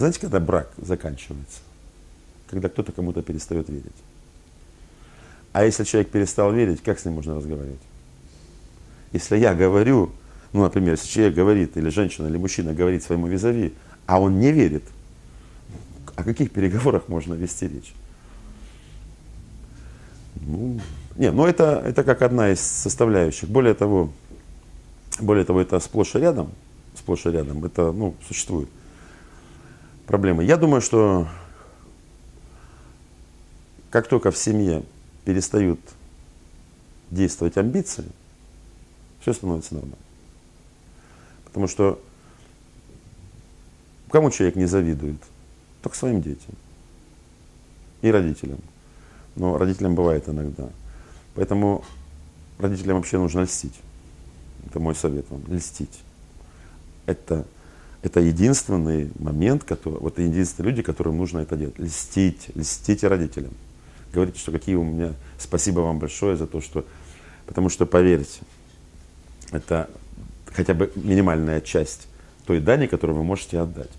Знаете, когда брак заканчивается? Когда кто-то кому-то перестает верить. А если человек перестал верить, как с ним можно разговаривать? Если я говорю, ну, например, если человек говорит, или женщина, или мужчина говорит своему визави, а он не верит, о каких переговорах можно вести речь? Ну, не, ну это, это как одна из составляющих. Более того, более того, это сплошь и рядом, сплошь и рядом, это, ну, существует проблемы. Я думаю, что как только в семье перестают действовать амбиции, все становится нормально. Потому что кому человек не завидует? Только своим детям и родителям. Но родителям бывает иногда. Поэтому родителям вообще нужно льстить. Это мой совет вам. Льстить. Это, это единственный момент, который, вот единственные люди, которым нужно это делать. Льстить. Льстите родителям. Говорите, что какие у меня, спасибо вам большое за то, что... Потому что, поверьте, это хотя бы минимальная часть той дани, которую вы можете отдать.